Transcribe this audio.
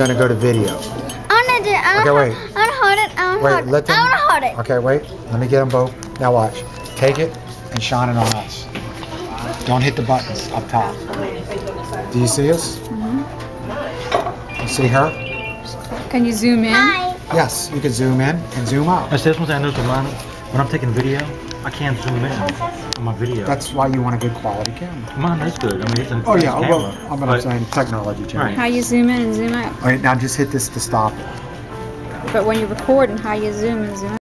gonna go to video. I wanna do. I Okay, wanna, wait. I wanna hold it. I wanna Wait, hold let it. them. I wanna hold it. Okay, wait. Let me get them both. Now watch. Take it and shine it on us. Don't hit the buttons up top. Do you see us? Mhm. You see her? Can you zoom in? Hi. Yes. You can zoom in and zoom out. Ustedes no saben esto, man. When I'm taking video, I can't zoom in on my video. That's why you want a good quality camera. Man, that's good. I mean, it's a Oh nice yeah. camera, Well, I'm gonna say technology change. Right. How you zoom in and zoom out. All right. Now just hit this to stop it. But when you record and how you zoom and zoom